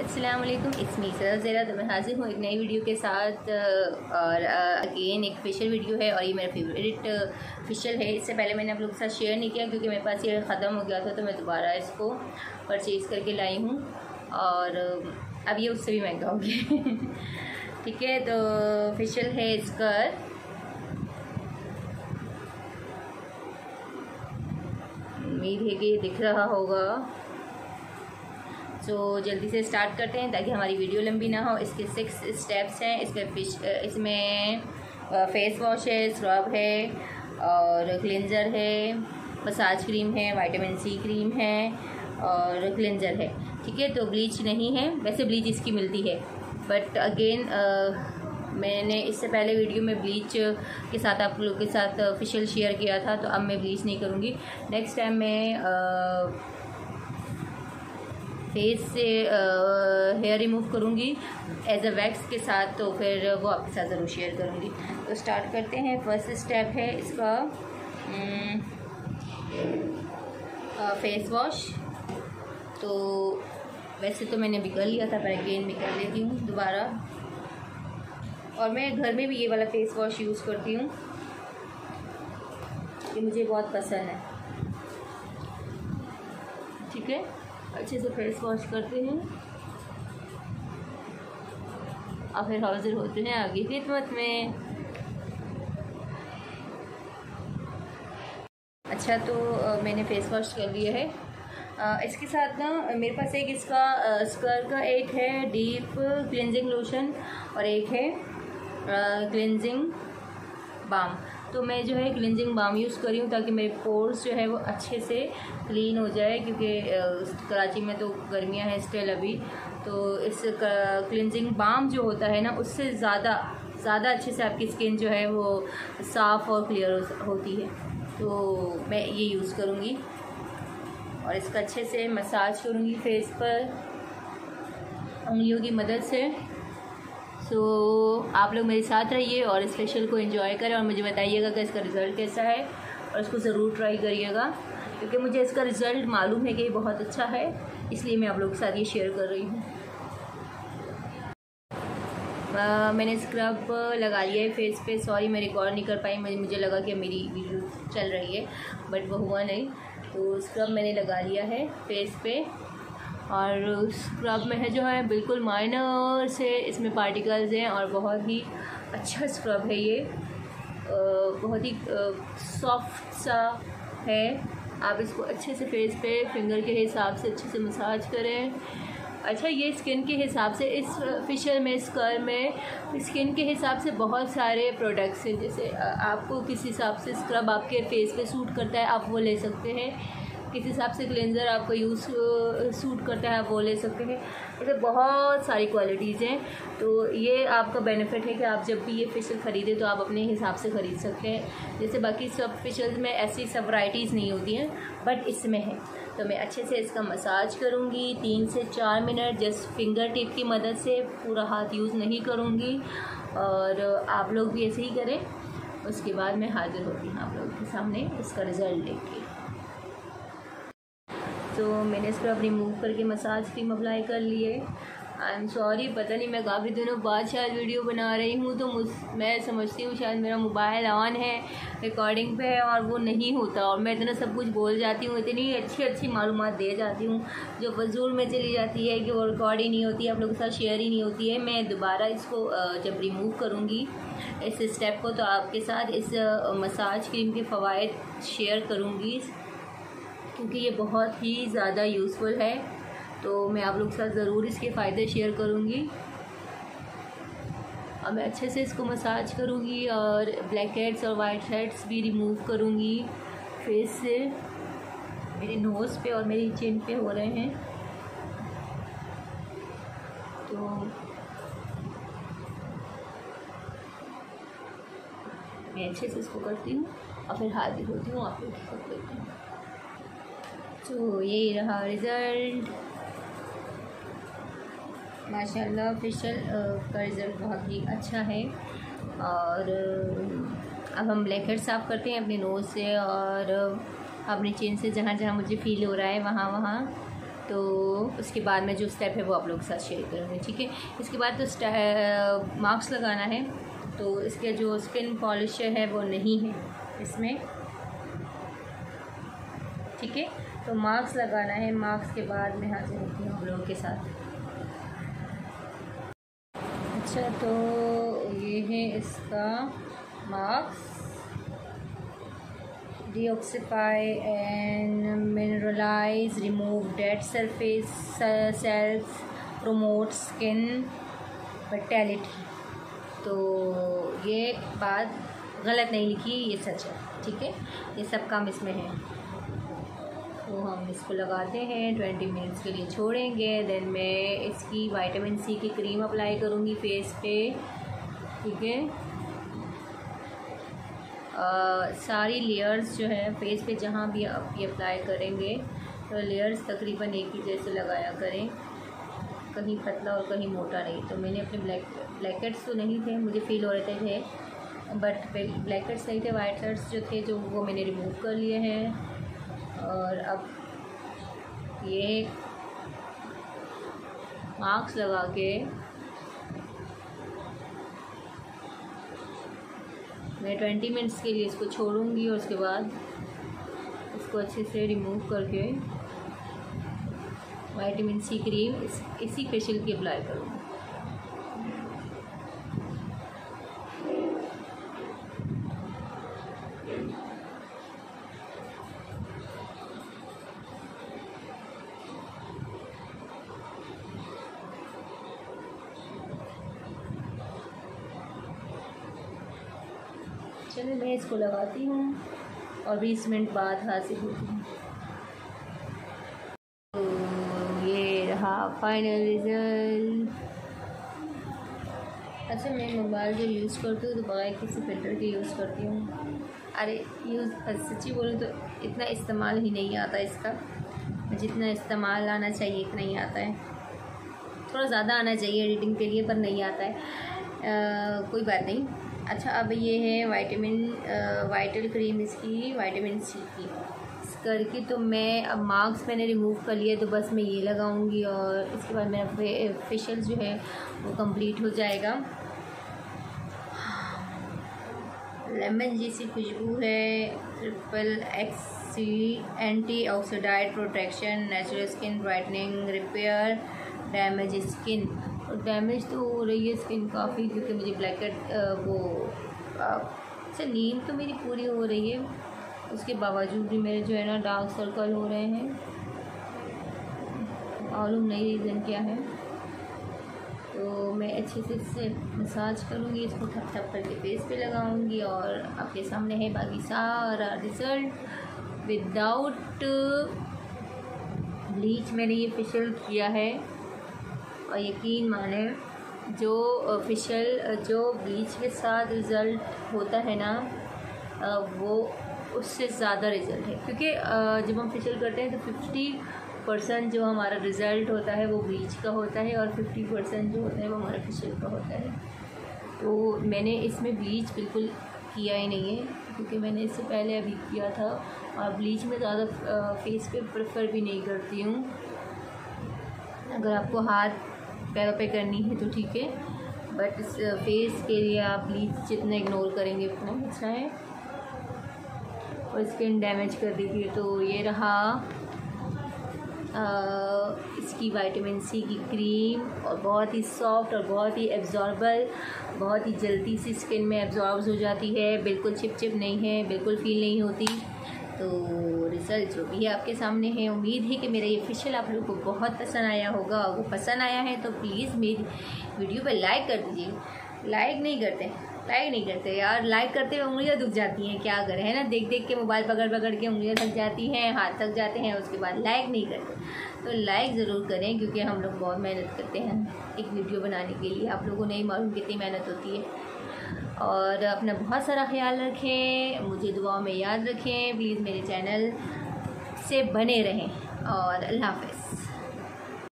Aslam इसमी sir ज़रा तो मैं हाजिर हूँ एक नई वीडियो के साथ और अगेन एक फिशल वीडियो है और ये मेरा फेवरेट फिशल है। इससे पहले मैंने आप लोगों के साथ शेयर नहीं किया क्योंकि मेरे पास ये ख़त्म हो गया था तो मैं दोबारा इसको परचेज़ करके लाई हूँ। और अब ये उससे भी महँगा हो गया ठीक है तो फिशल है इसका। उम्मीद है कि दिख रहा होगा। सो so, जल्दी से स्टार्ट करते हैं ताकि हमारी वीडियो लंबी ना हो। इसके सिक्स स्टेप्स हैं। इसमें फ़िश इसमें फेस वॉश है स्क्रब है और क्लिनज़र है मसाज क्रीम है वाइटामिन सी क्रीम है और क्लिनज़र है। ठीक है तो ब्लीच नहीं है। वैसे ब्लीच इसकी मिलती है। बट अगेन मैंने इससे पहले वीडियो में ब्लीच के साथ आप लोग के साथ फिशल शेयर किया था तो अब मैं ब्लीच नहीं करूँगी। नेक्स्ट टाइम मैं आ, फेस से हेयर रिमूव करूँगी एज अ वैक्स के साथ तो फिर वो आपके साथ ज़रूर शेयर करूँगी। तो स्टार्ट करते हैं फ़र्स्ट स्टेप है इसका फेस वॉश तो वैसे तो मैंने भी कर लिया था, पर अगेन भी कर लेती हूँ दोबारा। और मैं घर में भी ये वाला फेस वॉश यूज़ करती हूँ। ये मुझे बहुत पसंद है। ठीक है? अच्छे से फेस वॉश करते हैं। और फिर हाजिर होते हैं आगे खिदमत में। अच्छा तो मैंने फेस वॉश कर लिया है। इसके साथ ना, मेरे पास एक इसका स्कर का एक है डीप क्लिनजिंग लोशन और एक है क्लिनजिंग बाम तो मैं जो है क्लिनजिंग बाम यूज़ करी हूँ ताकि मेरे पोर्स जो है वो अच्छे से क्लीन हो जाए, क्योंकि कराची में तो गर्मियाँ हैं स्टिल अभी। तो इस क्लिनजिंग बाम जो होता है ना, उससे ज़्यादा ज़्यादा अच्छे से आपकी स्किन जो है वो साफ़ और क्लियर होती है। तो मैं ये यूज़ करूँगी। और इसका अच्छे से मसाज करूँगी फेस पर। उंगलियों की मदद से। सो so, आप लोग मेरे साथ रहिए और इस को एंजॉय करें और मुझे बताइएगा कि इसका रिज़ल्ट कैसा है और इसको ज़रूर ट्राई करिएगा क्योंकि मुझे इसका रिज़ल्ट मालूम है कि बहुत अच्छा है इसलिए मैं आप लोगों के साथ ये शेयर कर रही हूँ। मैंने स्क्रब लगा लिया है फेस पे सॉरी मैं रिकॉर्ड नहीं कर पाई मुझे लगा कि मेरी वीडियो चल रही है बट वो हुआ नहीं। तो स्क्रब मैंने लगा लिया है फेस पे। और स्क्रब में है जो है, बिल्कुल माइनर से इसमें पार्टिकल्स हैं और बहुत ही अच्छा स्क्रब है ये। बहुत ही सॉफ्ट सा है। आप इसको अच्छे से फेस पे फिंगर के हिसाब से अच्छे से मसाज करें। अच्छा ये स्किन के हिसाब से इस फिशर में स्कर में स्किन के हिसाब से बहुत सारे प्रोडक्ट्स हैं। जैसे आपको किस हिसाब से स्क्रब आपके फेस पे सूट करता है, आप वो ले सकते हैं। किस हिसाब से क्लेंज़र आपको यूज़ सूट करता है, आप वो ले सकते हैं। ऐसे बहुत सारी क्वालिटीज़ हैं। तो ये आपका बेनिफिट है कि आप जब भी ये फेशियल ख़रीदें तो आप अपने हिसाब से ख़रीद सकते हैं। जैसे बाकी सब फिशल्स में ऐसी सब वराइटीज़ नहीं होती हैं बट इसमें है। तो मैं अच्छे से इसका मसाज करूँगी, तीन से चार मिनट जस्ट फिंगर टिप की मदद से पूरा हाथ यूज़ नहीं करूँगी। और आप लोग भी ऐसे ही करें। उसके बाद मैं हाजिर होती हूँ आप लोगों के सामने इसका रिज़ल्ट लेके तो मैंने स्क्रब रिमूव करके मसाज क्रीम अप्लाई कर लिए आई एम सॉरी पता नहीं, मैं काफ़ी दिनों बाद शायद वीडियो बना रही हूँ तो मुझ, मैं समझती हूँ शायद मेरा मोबाइल ऑन है रिकॉर्डिंग पे है और वो नहीं होता। और मैं इतना सब कुछ बोल जाती हूँ, इतनी अच्छी अच्छी मालूम दे जाती हूँ, जो फजूल में चली जाती है कि वो रिकॉर्ड ही नहीं होती, आप लोगों के साथ शेयर ही नहीं होती है। मैं दोबारा इसको जब रिमूव करूँगी, इस स्टेप को तो आपके साथ इस मसाज क्रीम के फ़वाद शेयर करूँगी। क्योंकि ये बहुत ही ज़्यादा यूज़फुल है। तो मैं आप लोग के साथ ज़रूर इसके फ़ायदे शेयर करूँगी। और मैं अच्छे से इसको मसाज करूँगी और ब्लैक हेड्स और वाइट हेड्स भी रिमूव करूँगी। फेस से, मेरे नोज़ पे और मेरी चिन पे हो रहे हैं। तो मैं अच्छे से इसको करती हूँ और फिर हाजिर होती हूँ, आप लोग करती हूँ। तो यही रहा रिज़ल्ट माशाल्लाह फिशल का रिज़ल्ट बहुत ही अच्छा है। और अब हम ब्लैक हेड साफ़ करते हैं अपने नोज़ से और अपने चिन से। जहाँ जहाँ मुझे फ़ील हो रहा है, वहाँ वहाँ। तो उसके बाद में जो स्टेप है वो आप लोगों के साथ शेयर करूँगी, ठीक है? इसके बाद तो मार्क्स लगाना है। तो इसके जो स्किन पॉलिश है वो नहीं है इसमें। ठीक है? तो मार्क्स लगाना है, मार्क्स के बाद मैं हाजिर होती हूँ आप लोगों के साथ। अच्छा तो ये है इसका marks. Deoxify and mineralize, remove dead surface cells, promote skin vitality तो ये बात गलत नहीं लिखी, ये सच है, ठीक है? ये सब काम इसमें है। हम इसको लगाते हैं ट्वेंटी मिनट्स के लिए छोड़ेंगे देन मैं इसकी वाइटामिन सी की क्रीम अप्लाई करूँगी फेस पे, ठीक है? सारी लेयर्स जो है फेस पे जहाँ भी आप ये अप्लाई करेंगे तो लेयर्स तकरीबन एक ही जैसे लगाया करें। कहीं पतला और कहीं मोटा नहीं तो मैंने अपने ब्लैक ब्लैकेट्स तो नहीं थे, मुझे फील हो रहे थे बट ब्लैकेट्स नहीं थे वाइट शर्ट्स जो थे, जो वो मैंने रिमूव कर लिए हैं। और अब ये मार्क्स लगा के मैं ट्वेंटी मिनट्स के लिए इसको छोड़ूँगी और उसके बाद इसको अच्छे से रिमूव करके वाइटामिन सी क्रीम इस, इसी फेशियल की अप्लाई करूँगी। चलिए मैं इसको लगाती हूँ और बीस मिनट बाद हासिल होती हूँ। तो ये रहा फाइनल रिज़ल्ट अच्छा मैं मोबाइल जो यूज़ करती हूँ तो बगैर किसी फ़िल्टर के यूज़ करती हूँ। अरे यूज़ सच्ची बोलूँ तो इतना इस्तेमाल ही नहीं आता इसका। जितना इस्तेमाल आना चाहिए इतना ही आता है। थोड़ा ज़्यादा आना चाहिए एडिटिंग के लिए पर नहीं आता है। आ, कोई बात नहीं। अच्छा अब ये है वाइटामिन वाइटल क्रीम इसकी वाइटामिन सी की। करके तो मैं, अब मार्क्स मैंने रिमूव कर लिया तो बस मैं ये लगाऊँगी और इसके बाद मेरा फेशियल जो है, वो कंप्लीट हो जाएगा। लेमन जैसी खुशबू है triple X C antioxidant protection natural skin brightening repair damage skin damage तो हो रही है स्किन काफ़ी, क्योंकि मुझे ब्लैकेट वो अच्छा नींद तो मेरी पूरी हो रही है। उसके बावजूद भी मेरे जो है ना डार्क सर्कल हो रहे हैं। मालूम नहीं रीज़न क्या है। तो मैं अच्छे से इससे मसाज करूँगी, इसको थप थप करके फेस पे लगाऊँगी और आपके सामने है बाकी सारा रिज़ल्ट विदाउट ब्लीच मैंने ये फेशियल किया है। और यकीन माने, जो फेशियल जो ब्लीच के साथ रिज़ल्ट होता है ना वो उससे ज़्यादा रिज़ल्ट है। क्योंकि जब हम फेशियल करते हैं तो फिफ्टी परसेंट जो हमारा रिज़ल्ट होता है, वो ब्लीच का होता है और फिफ्टी परसेंट जो होता है, वो हमारा फेशियल का होता है। तो मैंने इसमें ब्लीच बिल्कुल किया ही नहीं है, क्योंकि मैंने इससे पहले अभी किया था। और ब्लीच में ज़्यादा फेस पे प्रेफर भी नहीं करती हूँ। अगर आपको हाथ पैरों पे करनी है तो ठीक है। बट इस फेस के लिए आप ब्लीच जितना इग्नोर करेंगे उतना अच्छा है। और स्किन डैमेज कर दीजिए तो ये रहा आ, इसकी विटामिन सी की क्रीम और बहुत ही सॉफ्ट और बहुत ही एब्जॉर्बल बहुत ही जल्दी से स्किन में एब्जॉर्ब हो जाती है। बिल्कुल चिप चिप नहीं है बिल्कुल फील नहीं होती। तो रिज़ल्ट जो भी आपके सामने है, उम्मीद है कि मेरा ये फेशियल आप लोगों को बहुत पसंद आया होगा। और वो पसंद आया है तो प्लीज़ मेरी वीडियो पर लाइक कर दीजिए। लाइक नहीं करते लाइक नहीं करते। यार लाइक करते हुए उंगलियाँ दुख जाती हैं, क्या करें, है ना? देख देख के मोबाइल पकड़ पकड़ के उंगलियाँ थक जाती हैं, हाथ थक जाते हैं, उसके बाद लाइक नहीं करते। तो लाइक ज़रूर करें, क्योंकि हम लोग बहुत मेहनत करते हैं एक वीडियो बनाने के लिए। आप लोगों को नहीं मालूम कितनी मेहनत होती है। और अपना बहुत सारा ख्याल रखें, मुझे दुआओं में याद रखें, प्लीज़ मेरे चैनल से बने रहें और अल्लाह हाफ़